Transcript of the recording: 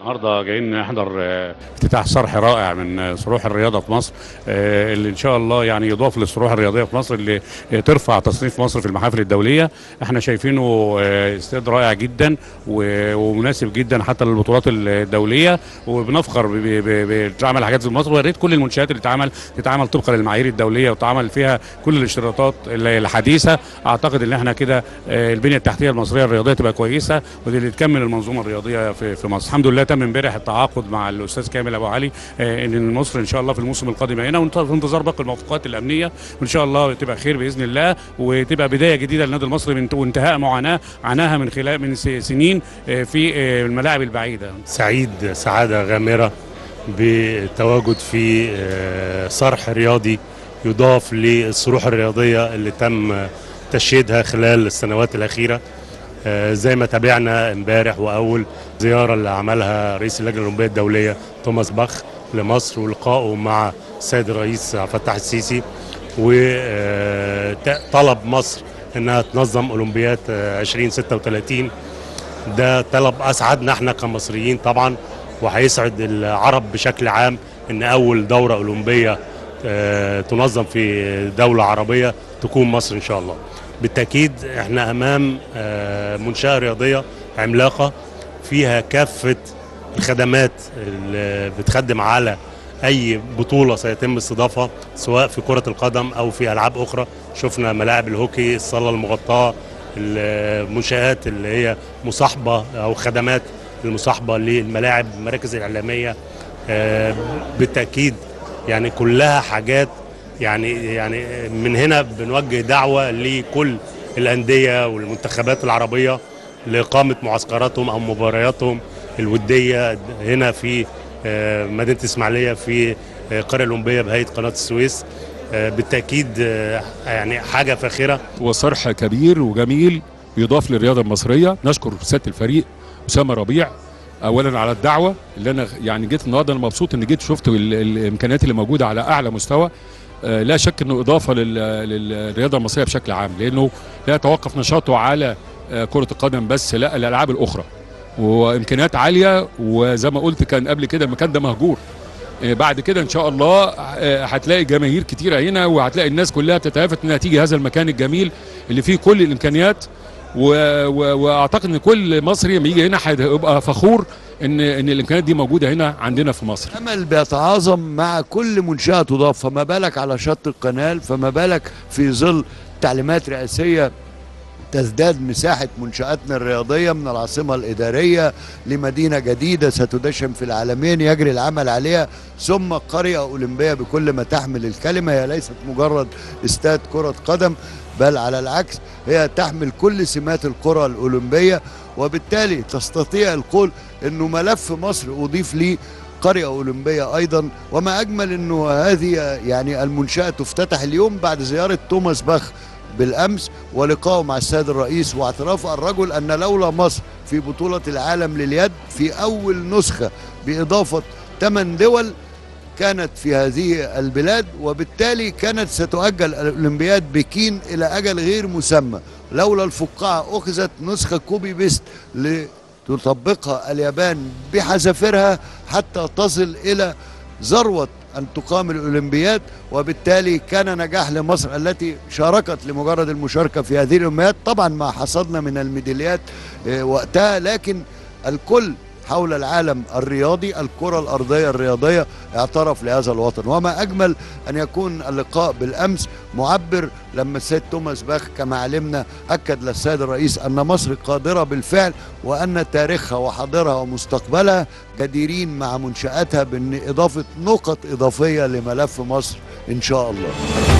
النهارده جايين نحضر آه، افتتاح صرح رائع من آه، صروح الرياضة في مصر آه، اللي إن شاء الله يعني يضاف للصروح الرياضية في مصر اللي ترفع تصنيف مصر في المحافل الدولية. إحنا شايفينه استاد رائع جدا ومناسب جدا حتى للبطولات الدولية. وبنفخر ب- ب- ب- بتعمل حاجات زي مصر. ويا ريت كل المنشآت اللي تتعمل تتعمل طبقا للمعايير الدولية وتعمل فيها كل الاشتراطات الحديثة. أعتقد إن إحنا كده البنية التحتية المصرية الرياضية تبقى كويسة ودي اللي تكمل المنظومة الرياضية في في مصر. الحمد لله تم امبارح التعاقد مع الأستاذ كامل أبو علي آه، إن مصر إن شاء الله في الموسم القادم هنا في انتظار باقي الموافقات الأمنية وإن شاء الله تبقى خير بإذن الله وتبقى بداية جديدة للنادي المصري من وانتهاء معاناة عناها من خلال من سنين آه، في آه، الملاعب البعيدة. سعيد سعادة غامرة بتواجد في صرح رياضي يضاف للصروح الرياضية اللي تم تشييدها خلال السنوات الأخيرة. آه، زي ما تابعنا امبارح وأول زيارة اللي عملها رئيس اللجنة الأولمبية الدولية توماس باخ لمصر ولقائه مع السيد الرئيس عبد الفتاح السيسي وطلب مصر إنها تنظم اولمبياد آه، 2036 ده طلب أسعدنا إحنا كمصريين طبعا وهيسعد العرب بشكل عام إن أول دورة أولمبية آه، تنظم في دولة عربية تكون مصر إن شاء الله. بالتأكيد إحنا أمام آه، منشأة رياضية عملاقة فيها كافة الخدمات اللي بتخدم على أي بطولة سيتم استضافها سواء في كرة القدم أو في ألعاب أخرى. شفنا ملاعب الهوكي الصالة المغطاة المنشآت اللي هي مصاحبة أو خدمات المصاحبة للملاعب المراكز الإعلامية. آه، بالتأكيد يعني كلها حاجات يعني يعني من هنا بنوجه دعوة لكل الأندية والمنتخبات العربية لإقامة معسكراتهم أو مبارياتهم الودية هنا في آه، مدينة إسماعيلية في آه، القرية الأولمبية بهيئة قناة السويس. آه، بالتأكيد آه، يعني حاجة فاخرة. وصرح كبير وجميل يضاف للرياضة المصرية. نشكر سيادة الفريق أسامة ربيع اولا على الدعوة اللي أنا يعني جيت النهارده أنا مبسوط ان جيت شفت ال- الإمكانيات اللي موجودة على أعلى مستوى. آه، لا شك إنه إضافة لل- للرياضة المصرية بشكل عام لأنه لا يتوقف نشاطه على آه، كرة القدم بس لا الألعاب الأخرى. وإمكانيات عالية وزي ما قلت كان قبل كده المكان ده مهجور. آه، بعد كده إن شاء الله آه، هتلاقي جماهير كتيره هنا وهتلاقي الناس كلها بتتهافت إنها تيجي هذا المكان الجميل اللي فيه كل الإمكانيات. و... و... وأعتقد إن كل مصري لما يجي هنا هيبقى فخور إن إن الإمكانيات دي موجودة هنا عندنا في مصر. الامل بيتعاظم مع كل منشاه تضاف فما بالك على شط القناه فما بالك في ظل تعليمات رئاسية تزداد مساحة منشآتنا الرياضية من العاصمة الإدارية لمدينة جديدة ستدشن في العالمين يجري العمل عليها ثم قرية أولمبية بكل ما تحمل الكلمة هي ليست مجرد استاد كرة قدم بل على العكس هي تحمل كل سمات القرى الأولمبية وبالتالي تستطيع القول أنه ملف مصر أضيف ليه قرية أولمبية أيضا. وما أجمل أنه هذه يعني المنشأة تفتتح اليوم بعد زيارة توماس باخ بالأمس ولقائه مع السيد الرئيس واعتراف الرجل أن لولا مصر في بطولة العالم لليد في أول نسخة بإضافة ثمان دول كانت في هذه البلاد وبالتالي كانت ستؤجل الأولمبياد بكين إلى أجل غير مسمى لولا الفقاعة أخذت نسخة copy paste لتطبقها اليابان بحذافيرها حتى تصل إلى ذروة أن تقام الأولمبياد وبالتالي كان نجاح لمصر التي شاركت لمجرد المشاركة في هذه الأولمبياد. طبعا ما حصدنا من الميداليات آه، وقتها لكن الكل حول العالم الرياضي الكرة الأرضية الرياضية اعترف لهذا الوطن. وما أجمل أن يكون اللقاء بالأمس معبر لما السيد توماس باخ كما علمنا أكد للسيد الرئيس أن مصر قادرة بالفعل وأن تاريخها وحاضرها ومستقبلها جديرين مع منشآتها بإن إضافة نقط إضافية لملف مصر إن شاء الله.